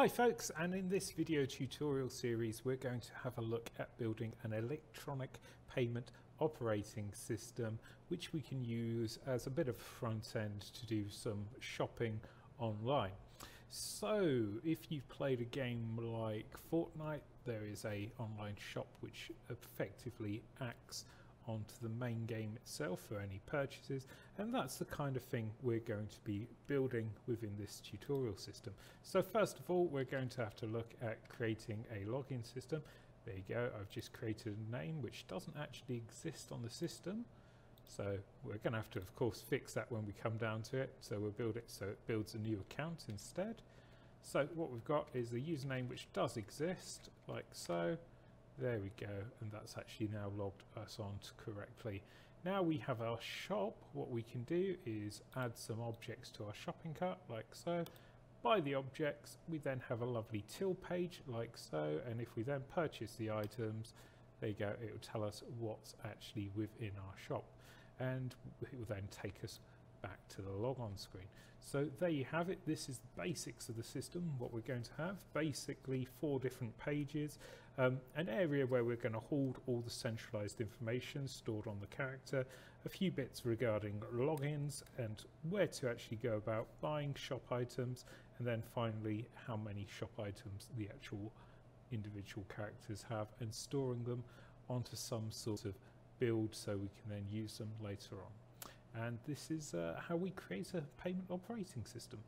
Hi folks, and in this video tutorial series we're going to have a look at building an electronic payment operating system which we can use as a bit of front end to do some shopping online. So if you've played a game like Fortnite there is a online shop which effectively acts onto the main game itself for any purchases and that's the kind of thing we're going to be building within this tutorial system. So first of all we're going to have to look at creating a login system. There you go, I've just created a name which doesn't actually exist on the system. So we're going to have to of course fix that when we come down to it. So we'll build it so it builds a new account instead. So what we've got is the username which does exist like so there we go, and that's actually now logged us on correctly. Now we have our shop, what we can do is add some objects to our shopping cart, like so. Buy the objects, we then have a lovely till page, like so, and if we then purchase the items, there you go, it will tell us what's actually within our shop. And it will then take us back to the logon screen. So there you have it. This is the basics of the system, what we're going to have. Basically four different pages, um, an area where we're going to hold all the centralized information stored on the character, a few bits regarding logins and where to actually go about buying shop items, and then finally how many shop items the actual individual characters have and storing them onto some sort of build so we can then use them later on and this is uh, how we create a payment operating system.